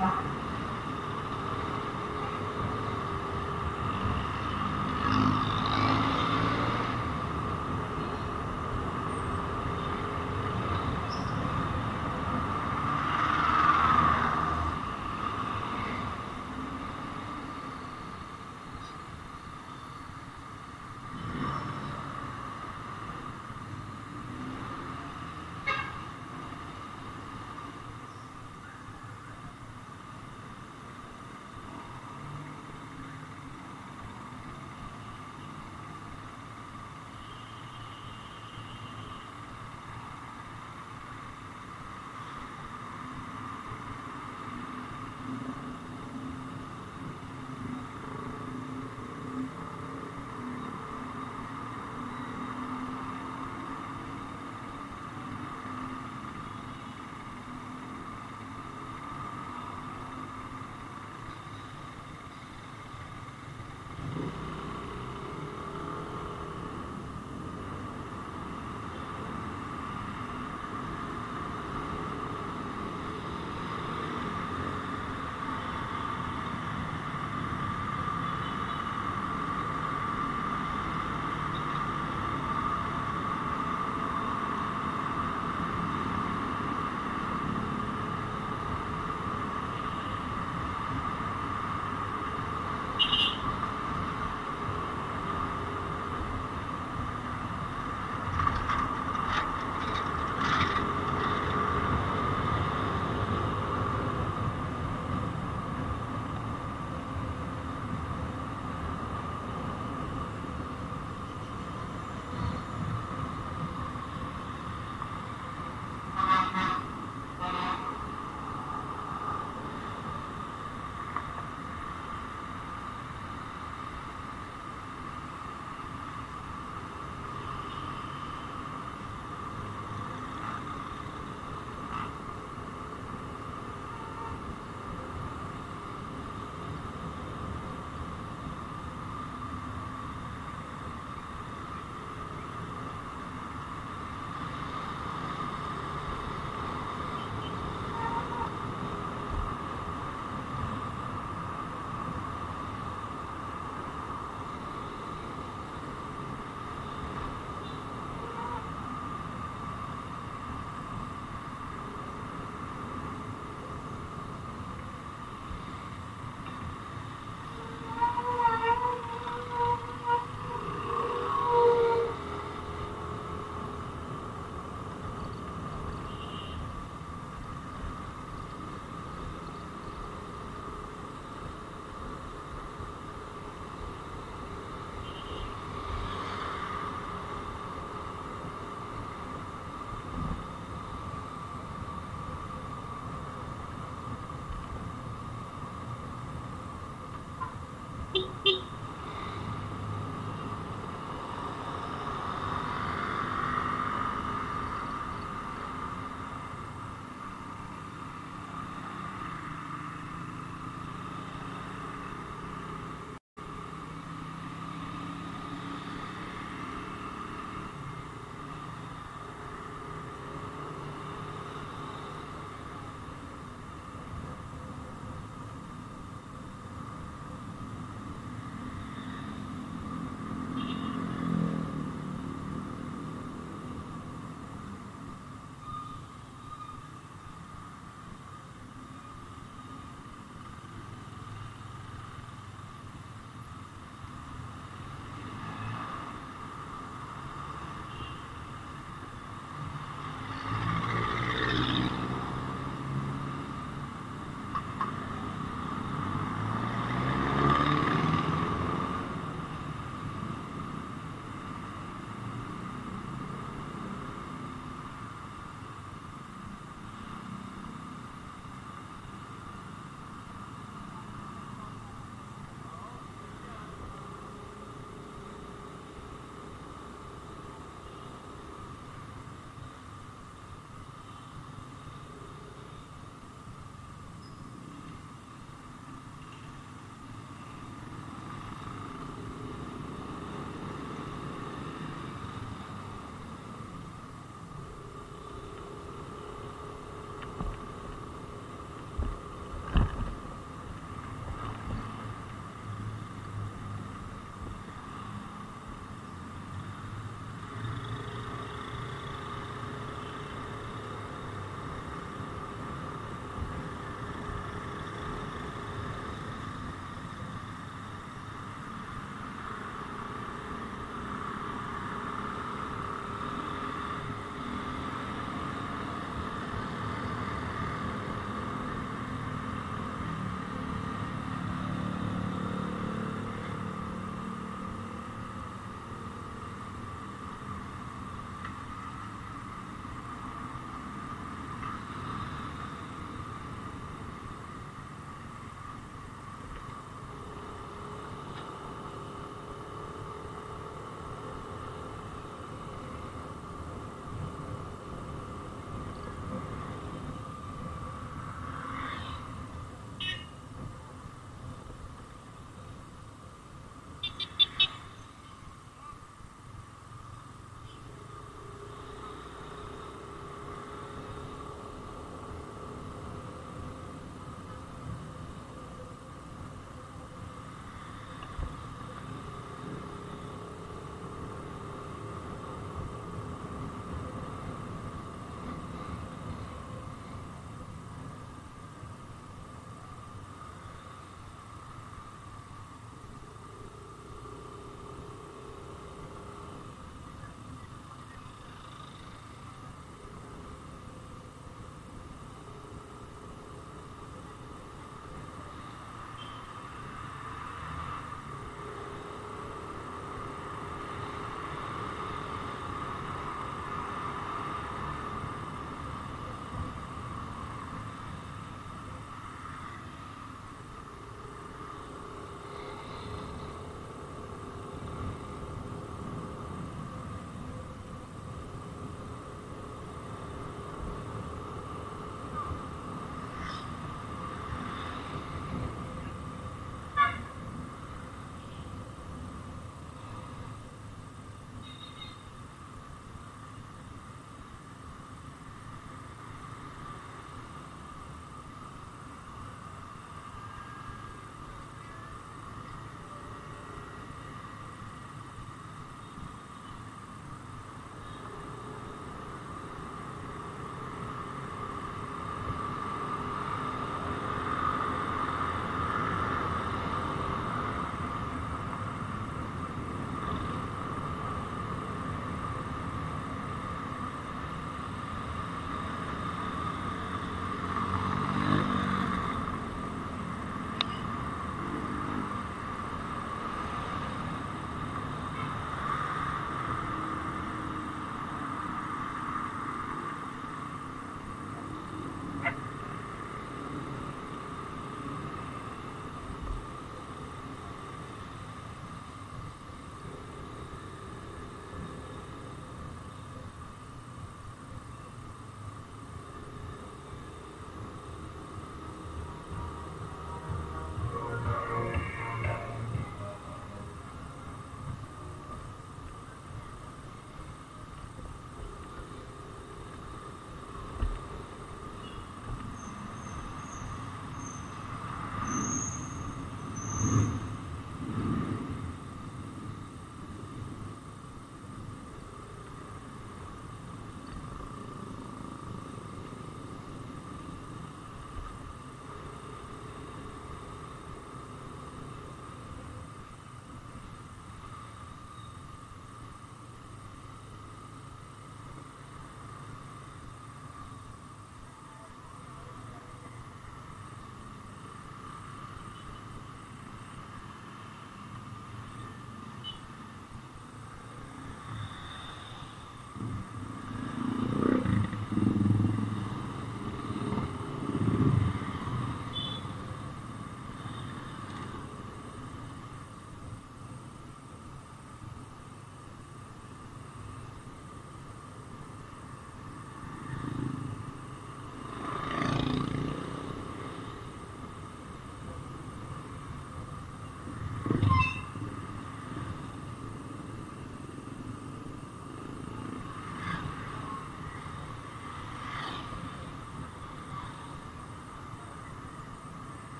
吧